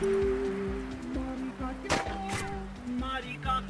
Marika, Marika,